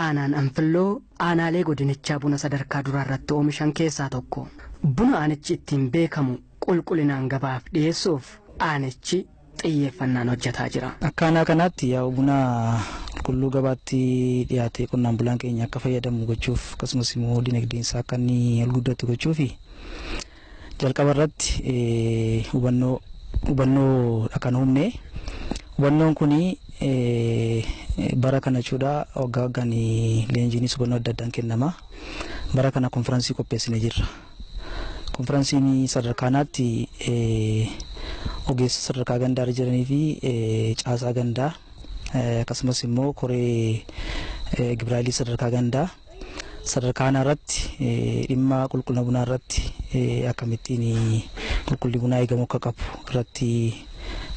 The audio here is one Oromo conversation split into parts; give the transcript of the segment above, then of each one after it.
Aanaan Anfilloo aanaalee godinichaa buna sadarkaa duraa irratti oomishan keessaa tokko. Buna aanichi ittiin beekamu qulqullinaan gabaaf dhiyeessuuf aanichi xiyyeeffannaan hojjetaa jira. Akka aanaa kanaatti yaa buna qulqulluu gabaatti dhiyaatee qonnaan bulaan keenya akka fayyadamu gochuuf akkasumas immoo dinagdeen isaa akka inni ol guddatu gochuu fi jalqaba irratti hubannoo hubannoo kan uumne hubannoon kuni bara kana jechuudha waggaa waggaan leenjiinis hubannoo adda addaan kennama bara kana konfiraansii qopheessinee jirra. Konfiraansiin sadarkaanaatti ogeessa sadarkaa gandaa irra jiranii fi caasaa gandaa akkasumas immoo koree gibraayilii sadarkaa gandaa sadarkaa kana irratti dhimma qulqullina bunaa irratti akkamittiin qulqullina bunaa eegamuu akka qabu irratti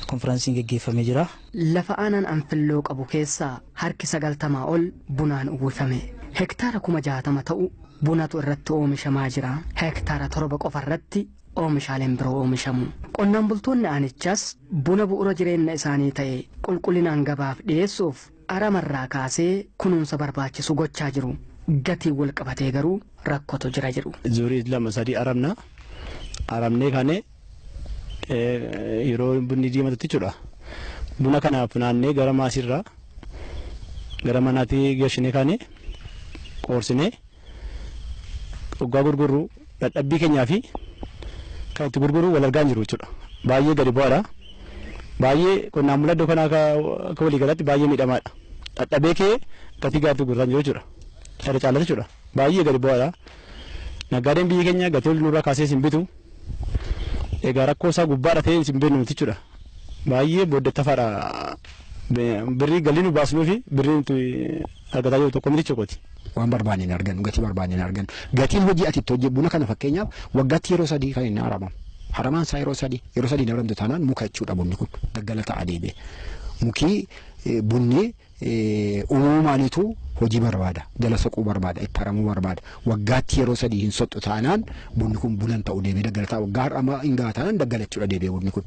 konfiraansiin geggeeffamee jira. Lafa aanaan anfilloo qabu keessaa harki sagaltamaa ol bunaan uwwifame. Hektaara kuma jaatama ta'u bunatu irratti oomishamaa jira. Hektaara torba qofa irratti oomishaaleen biroo oomishamu. Qonnaan bultoonni aanichaas buna bu'uura jireenya isaanii ta'e qulqullinaan gabaaf dhiyeessuuf aramarraa kaasee kunuunsa barbaachisu gochaa jiru. Gatii wal qabatee garuu rakkotu jira jedhu. Zurii lama sadii aramna. Aramnee kaane yeroo bunni diimatutti jechuudha. Buna kanaaf naannee gara maasiirraa gara manaatti gashinee kaane qoorsinee waggaa gurgurru dadhabbii keenyaa fi kan itti gurguru wal argaa jiru jechuudha. Baay'ee gadi bu'aadha. Baay'ee qonnaan bulaa iddoo kanaa akka waliigalaatti baay'ee miidhamaadha. Dadhabee kee gatii gaafii gurguraa jiru jechuudha. Irra caalatti jechuudha. Baay'ee gadi bu'aadha. Naggaadeen biyya keenya gatii ol nurraa kaasee isin bitu. Egaa rakkoo isaa gubbaadha ta'ee isin beeknu jechuudha. Baay'ee booddettafaadha. Birrii galii nu baasnuu fi birrii nuti argataa jiru tokko miti chokooti. waan barbaanne argannu gatii barbaanne argannu gatiin hojii ati itti buna kana fakkeenyaaf waggaatti yeroo sadii kan inni haramu haramaan isaa yeroo sadii yeroo sadii haramtu taanaan muka jechuudha bunni kun daggala ta'a deebi'e mukii bunni uumaaniitu hojii barbaada jala soquu barbaada itti haramuu barbaada waggaatti yeroo sadii hin soxxu taanaan bunni kun bulan ta'uu deebi'e daggala ta'a waggaa har'amaa hin gaha taanaan daggala jechuudha deebi'e bunni kun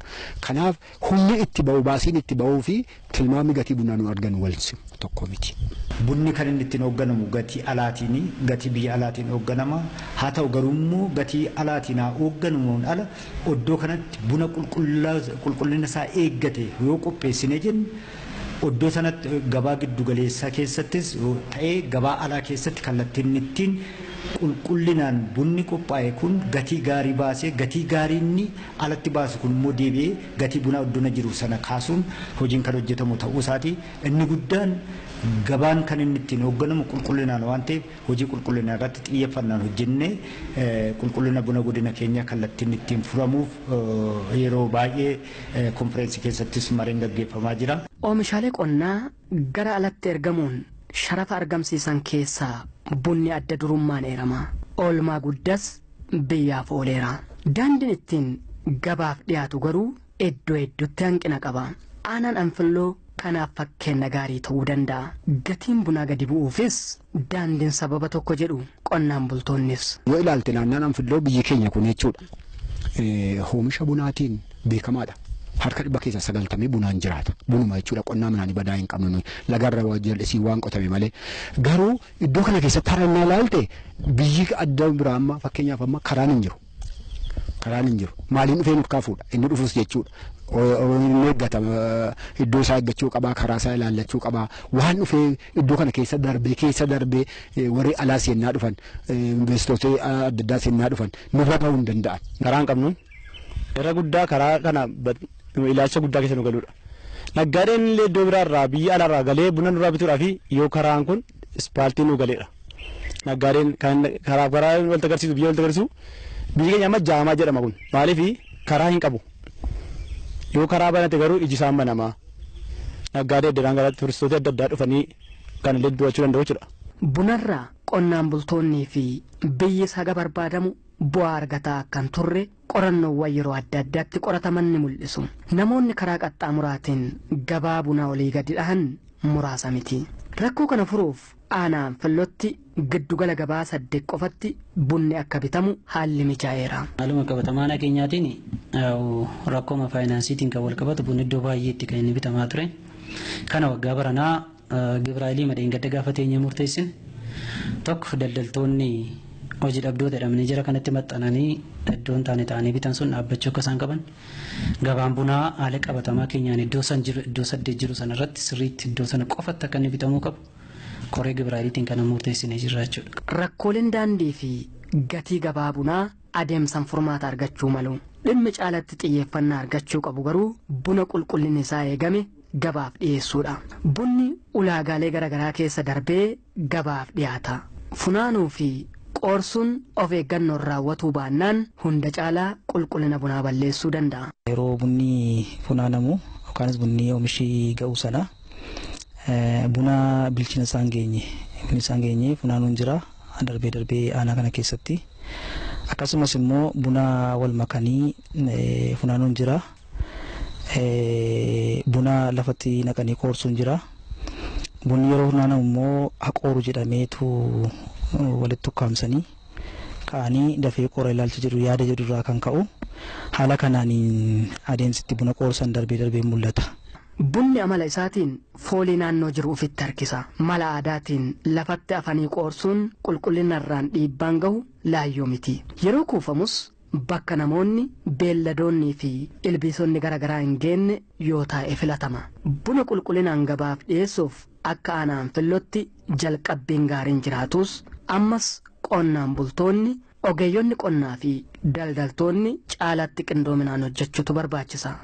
kanaaf humni itti ba'u baasiin itti ba'uu fi tilmaamni gatii bunaa nu arganu wal tokko miti. Bunni kan inni ittiin hoogganamu gatii alaatiin gatii biyya alaatiin hoogganama haa ta'u garuu immoo gatii alaatiin haa hoogganamuun ala iddoo kanatti buna qulqullina isaa eeggate yoo qopheessine jennu iddoo sanatti gabaa giddu galeessaa keessattis ta'ee gabaa alaa keessatti kallattiin ittiin qulqullinaan bunni qophaa'e kun gatii gaarii baasee gatii gaarii inni alatti baasu kun immoo deebi'ee gatii bunaa iddoo jiru sana kaasuun hojiin kan hojjetamu ta'uu isaati inni guddaan gabaan kan inni ittiin hoogganamu qulqullinaan waan ta'eef hojii qulqullinaa irratti xiyyeeffannaan hojjennee qulqullina buna godina keenya kallattiin ittiin furamuuf yeroo baay'ee konfereensii keessattis mareen gaggeeffamaa jira. Oomishaalee qonnaa gara alatti ergamuun sharafa argamsiisan keessaa bunni adda durummaan eerama. Oolmaa guddas biyyaaf ooleera. Daandiin ittiin gabaaf dhiyaatu garuu iddoo hedduutti hanqina qaba. Aanaan anfilloo kanaaf fakkeenya gaarii ta'uu danda'a. Gatiin bunaa gadi bu'uufis daandiin sababa tokko jedhu qonnaan bultoonnis. Yoo ilaalte naannaan anfilloo biyyi keenya kun jechuudha. Oomisha bunaatiin beekamaadha. Harka dhibba keessa sagaltamee bunaan jiraata. Bunuma jechuudha qonnaa midhaanii badaa hin qabnu lagarra jal'isii waan qotame malee. Garuu iddoo kana keessatti harannaa ilaalte biyyi adda biraa amma fakkeenyaaf amma karaan hin jiru. Karaan hin jiru. Maaliin dhufee nurkaa fuudha? Inni dhufus jechuudha. Inni eeggatama iddoo isaa eeggachuu qabaa karaa isaa ilaallachuu qabaa waan dhufee iddoo kana keessa darbee keessa darbee warri alaa seennaa dhufan investitoota adda addaa seennaa dhufan nurra gahuu hin danda'an. Karaa hin qabnu irra guddaa karaa kana ilaalcha guddaa keessa nu galudha. Naggaadeen illee iddoo biraarraa biyya alaarraa galee buna nurraa bituudhaaf yoo karaan kun ispaaltii nu galeedha. Naggaadeen karaa karaa wal agarsiisu biyya wal agarsiisu biyyi keenya amma jaamaa jedhama kun maaliif karaa hin qabu. Yoo karaa banate garuu iji isaan banamaa. Naggaadee adda addaa turistoota adda addaa dhufanii kan illee du'achuu danda'u jechuudha. Bunarraa qonnaan bultoonnii fi biyyi saga barbaadamu bu'aa argataa akkan turre qorannoowwan yeroo adda addaatti qorataman ni mul'isu. Namoonni karaa qaxxaamuraatiin gabaa bunaa olii gadi dhahan muraasa miti. Rakkoo kana furuuf aanaa anfillootti giddugala gabaa saddeet qofatti bunni akka bitamu haalli mijaa'eera. Haaluma qabatamaa keenyaatiin rakkooma faayinaansiitiin kan wal qabatu bunni iddoo baay'eetti kan inni bitamaa ture. Kana waggaa baranaa Gibraayilii madeen gadda teenyee murteessin tokko daldaltoonni hojii dhabdoota jedhamanii jira kanatti maxxananii iddoon taane ta'anii bitan sun dhaabbachuu akka isaan qaban gabaan bunaa haala qabatamaa keenyaan iddoo san jiru iddoo saddeet jiru sana irratti sirriitti iddoo sana qofatti akka inni bitamuu qabu koree Gibraayiliitiin kana murteessinee jirra jechuudha. Rakkooleen daandii fi gatii gabaa bunaa adeemsan furmaata argachuu malu. Dhimmi caalatti xiyyeeffannaa argachuu qabu garuu buna qulqullinni isaa eegame gabaaf dhiyeessuudha. Bunni ulaagaalee garaagaraa keessa darbee gabaaf dhiyaata. Funaanuu fi qoorsuun of eeggannoon raawwatuu baannaan hunda caalaa qulqullina bunaa balleessuu danda'a. Yeroo bunni funaanamu yookaanis bunni oomishii ga'u sana buna bilchina isaan geenye bunni isaan geenye funaanuun jira darbee darbee aanaa kana keessatti. Akkasumas immoo buna wal makanii funaanuun jira. Buna lafatti naqanii qoorsuun jira. Bunni yeroo funaanamu immoo haqooru jedhameetu walitti ukkaamsanii ka'anii dafee qoora ilaalcha jedhu yaada jedhu irraa kan ka'u haala kanaaniin adeemsitti buna qoorsan darbee darbee mul'ata. Bunni amala isaatiin foolii naannoo jiru ofitti harkisa. Mala aadaatiin lafatti afanii qoorsuun qulqullina irraan dhiibbaan gahu laayyoo miti. Yeroo kuufamus bakka namoonni beelladoonnii fi ilbiisonni garaagaraa hin geenne yoo taa'e filatama. Buna qulqullinaan gabaaf dhiyeessuuf akka aanaan fillotti jalqabbiin gaariin jiraatus ammas qonnaan bultoonni ogeeyyonni qonnaa fi daldaltoonni caalatti qindoominaan hojjechuutu barbaachisa.